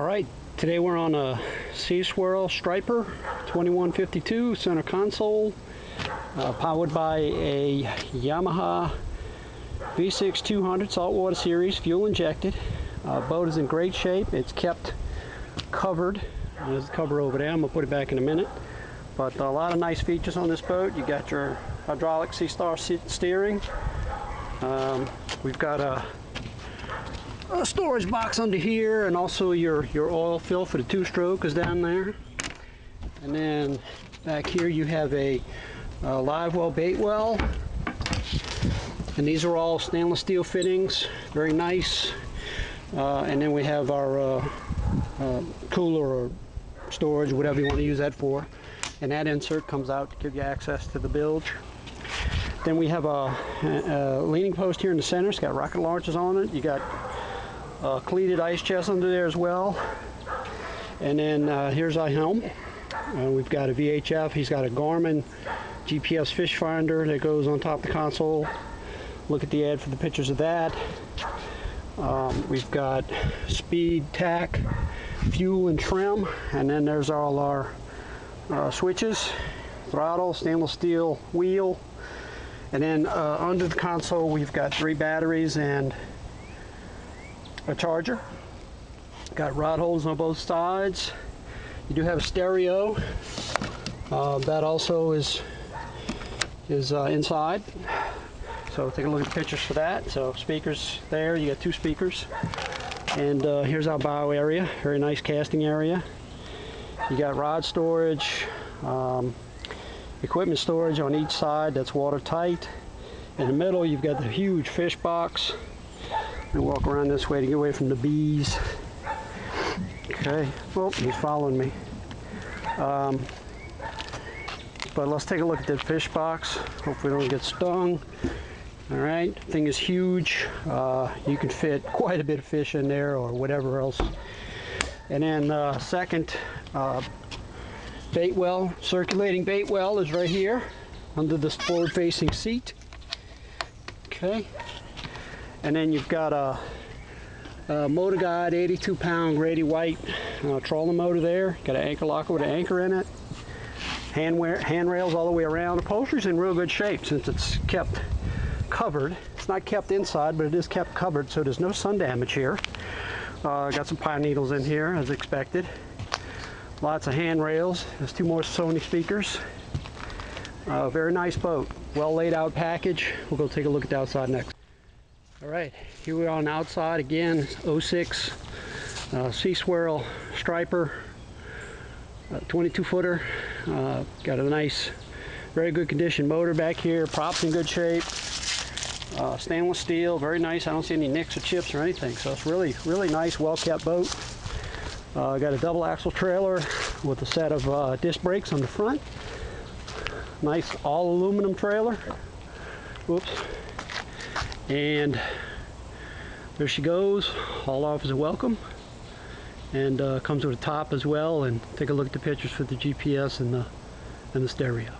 All right, today we're on a Seaswirl Striper 2152 center console, uh, powered by a Yamaha V6 200 saltwater series, fuel injected. Uh, boat is in great shape. It's kept covered. There's the cover over there. I'm gonna put it back in a minute. But a lot of nice features on this boat. You got your hydraulic SeaStar steering. Um, we've got a a storage box under here and also your, your oil fill for the two-stroke is down there. And then back here you have a, a live well bait well. And these are all stainless steel fittings, very nice. Uh, and then we have our uh, uh, cooler or storage, whatever you want to use that for. And that insert comes out to give you access to the bilge. Then we have a, a, leaning post here in the center. It's got rocket launchers on it. You got uh, cleated ice chest under there as well. And then uh, here's our helm. Uh, we've got a VHF. He's got a Garmin GPS fish finder that goes on top of the console. Look at the ad for the pictures of that. Um, we've got speed, tach, fuel, and trim. And then there's all our uh, switches, throttle, stainless steel wheel. And then uh, under the console, we've got three batteries and a charger. Got rod holes on both sides. You do have a stereo. Uh, that also is is uh, inside. So take a look at the pictures for that. So speakers there, you got two speakers. And uh, here's our bow area, very nice casting area. You got rod storage, um, equipment storage on each side that's watertight. In the middle you've got the huge fish box and walk around this way to get away from the bees. Okay, oh, he's following me. Um, but let's take a look at the fish box. Hope we don't get stung. All right, thing is huge. Uh, you can fit quite a bit of fish in there or whatever else. And then uh, second, uh, bait well, circulating bait well is right here under this forward facing seat. Okay, and then you've got a, a MotorGuide 82 pound Grady White uh, trolling motor there. Got an anchor locker with an anchor in it. Hand handrails all the way around. Upholstery's in real good shape since it's kept covered. It's not kept inside, but it is kept covered, so there's no sun damage here. Uh, got some pine needles in here, as expected. Lots of handrails. There's two more Sony speakers. Uh, very nice boat. Well laid out package. We'll go take a look at the outside next. All right, here we are on the outside again, 06 uh, Seaswirl Striper, uh, 22 footer. Uh, got a nice, very good condition motor back here, props in good shape. Uh, stainless steel, very nice. I don't see any nicks or chips or anything, so it's really, really nice, well-kept boat. Uh, got a double axle trailer with a set of uh, disc brakes on the front. Nice all aluminum trailer. Whoops. And there she goes. All offers are welcome. And uh, comes with a top as well. And take a look at the pictures for the GPS and the, and the stereo.